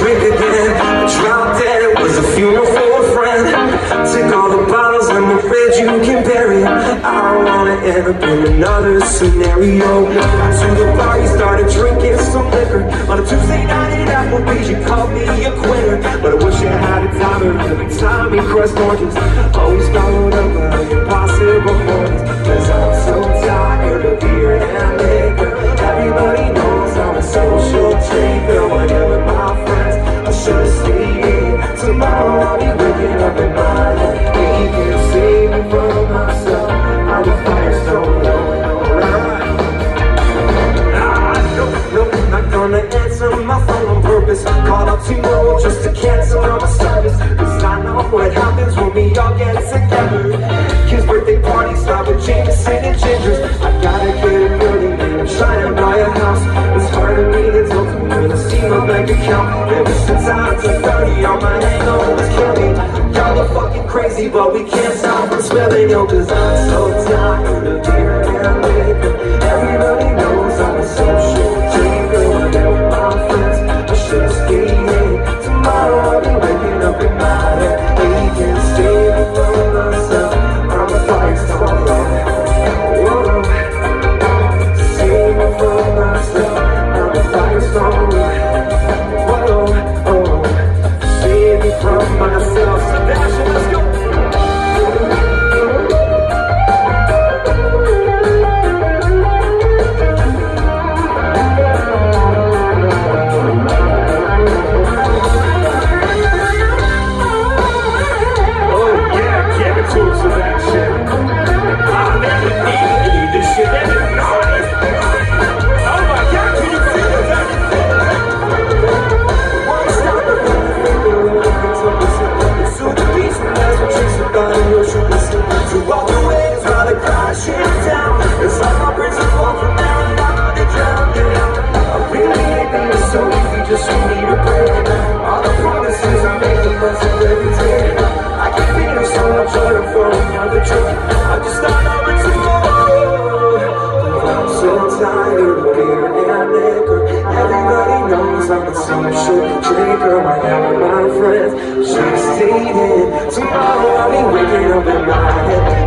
drink again. Dropped dead, it was a funeral for a friend. Took all the bottles, I'm afraid you can bury. I don't wanna end up in another scenario. To the bar, you started drinking some liquor. On a Tuesday night at Applebee's, you called me a quitter. But I wish I had a timer every time you crushed oranges. Always followed up by impossible mornings. Cause I'm so tired of beer and liquor. Everybody knows I'm a social drinker. Whenever Call up tomorrow just to cancel all my service. Cause I know what happens when we all get together. Kids' birthday parties start with Jameson and gingers. I gotta get a man. I'm trying to buy a house. It's hard to me to tell from where to see my bank account. Ever since I turned 30, all my hangovers kill me. Y'all are fucking crazy, but we can't stop from smelling yo. Cause I'm knows I'm a social drinker. Whenever my friends should stayed in. Tomorrow I'll be waking up in my head,